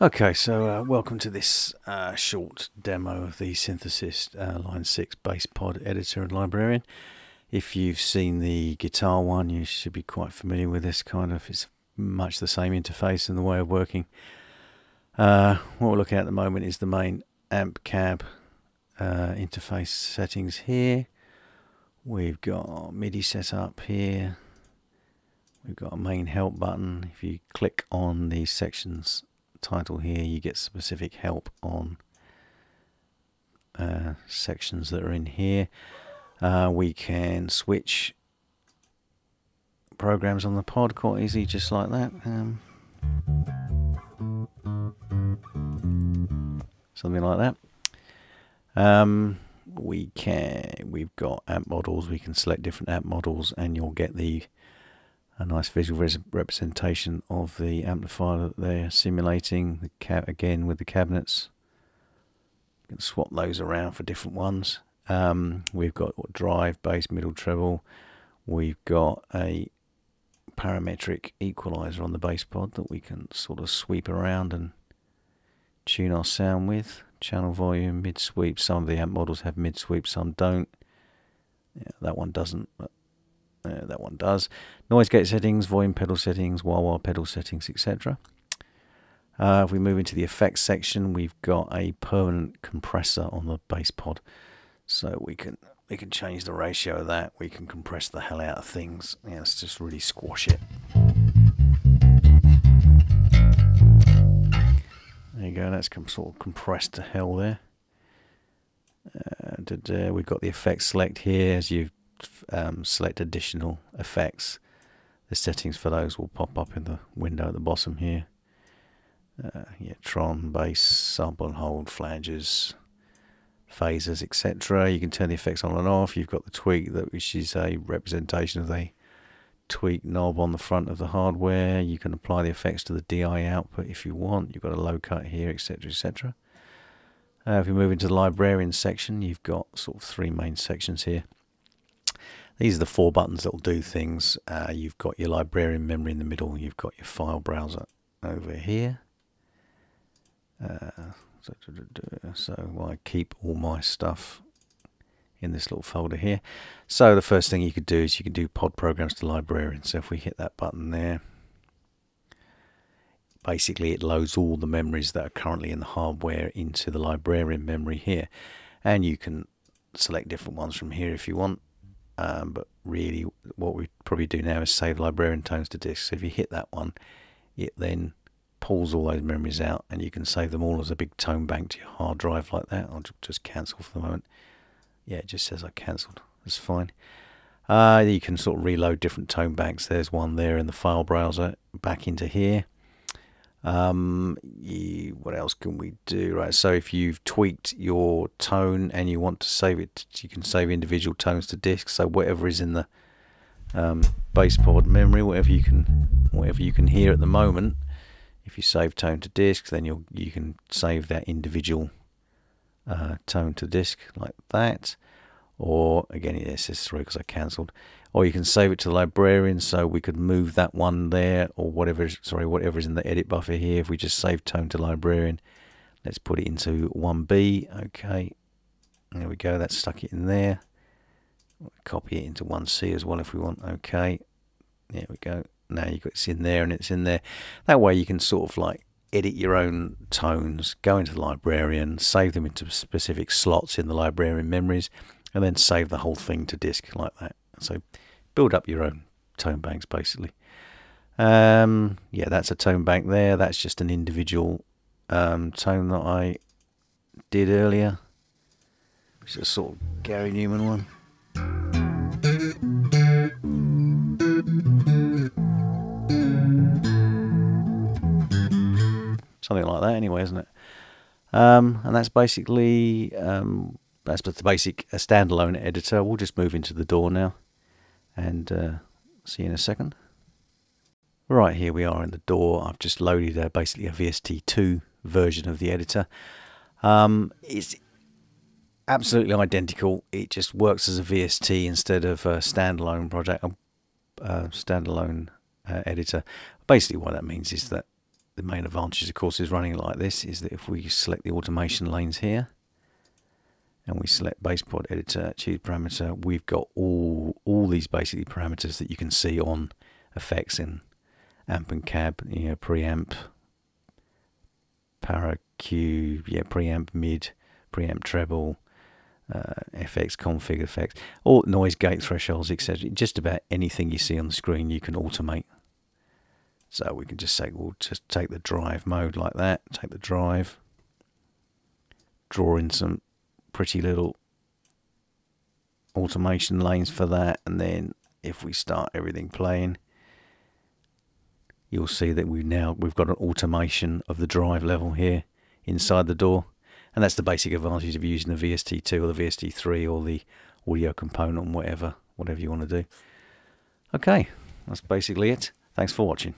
Okay, so uh, welcome to this uh, short demo of the Synthassist uh, Line 6 Bass Pod Editor and Librarian. If you've seen the guitar one, you should be quite familiar with this kind of, it's much the same interface and the way of working. Uh, what we're looking at at the moment is the main amp cab uh, interface settings here. We've got MIDI set up here. We've got a main help button. If you click on the sections title here, you get specific help on uh, sections that are in here. Uh, we can switch programs on the pod quite easy, just like that. Um, something like that. Um, we can. We've got amp models. We can select different amp models, and you'll get the a nice visual representation of the amplifier that they're simulating. The again with the cabinets. You can swap those around for different ones. Um, we've got drive, bass, middle, treble. We've got a parametric equalizer on the bass pod that we can sort of sweep around and tune our sound with. Channel volume, mid sweep. Some of the amp models have mid sweep, some don't. Yeah, that one doesn't, but uh, that one does. Noise gate settings, volume pedal settings, wah wah pedal settings, etc. Uh, if we move into the effects section, we've got a permanent compressor on the bass pod, so we can we can change the ratio of that. We can compress the hell out of things. Yeah, let's just really squash it. There you go. That's sort of compressed to hell there. Uh, we've got the effects select here as you um, select additional effects, the settings for those will pop up in the window at the bottom here. Uh, yeah, Tron, bass, sample and hold, flanges, phasers, etc. You can turn the effects on and off. You've got the tweak, that which is a representation of the tweak knob on the front of the hardware. You can apply the effects to the DI output if you want. You've got a low cut here, etc., etc. Uh, if we move into the librarian section, you've got sort of three main sections here. These are the four buttons that will do things. Uh, you've got your librarian memory in the middle. You've got your file browser over here. Uh, so, so I keep all my stuff in this little folder here. So the first thing you could do is you can do pod programs to librarian. So if we hit that button there, basically it loads all the memories that are currently in the hardware into the librarian memory here. And you can select different ones from here if you want. Um, but really, what we probably do now is save librarian tones to disk. So if you hit that one, it then pulls all those memories out, and you can save them all as a big tone bank to your hard drive like that. I'll just cancel for the moment. Yeah, it just says I cancelled. That's fine. Uh, you can sort of reload different tone banks. There's one there in the file browser. Back into here. Um, what else can we do? Right, so if you've tweaked your tone and you want to save it, you can save individual tones to disk. So whatever is in the um, bass pod memory, whatever you can, whatever you can hear at the moment, if you save tone to disk, then you you can save that individual uh, tone to disk like that. Or again, it says three because I cancelled or you can save it to the librarian so we could move that one there or whatever sorry whatever is in the edit buffer here. If we just save tone to librarian let's put it into 1b okay there we go that's stuck it in there. Copy it into 1c as well if we want. Okay there we go. Now you've got it's in there and it's in there. That way you can sort of like edit your own tones go into the librarian save them into specific slots in the librarian memories and then save the whole thing to disk like that so build up your own tone banks basically. Um, yeah, that's a tone bank there. That's just an individual um, tone that I did earlier. Is a sort of Gary Numan one. Something like that anyway, isn't it? Um, and that's basically um, that's the basic a standalone editor. We'll just move into the DAW now and uh, see you in a second. Right, here we are in the DAW. I've just loaded uh, basically a VST2 version of the editor. Um, it's absolutely identical. It just works as a VST instead of a standalone project, a uh, standalone uh, editor. Basically, what that means is that the main advantage, of course, is running like this is that if we select the automation lanes here and we select Bass Pod editor, choose parameter, we've got all all these basically parameters that you can see on effects in amp and cab, you know, preamp, para Q, yeah, preamp mid, preamp treble, uh, FX config effects, all noise gate thresholds, etc. Just about anything you see on the screen you can automate. So we can just say we'll just take the drive mode like that, take the drive, draw in some pretty little automation lanes for that and then if we start everything playing you'll see that we've now we've got an automation of the drive level here inside the DAW and that's the basic advantage of using the VST2 or the VST3 or the audio component whatever whatever you want to do. Okay that's basically it. Thanks for watching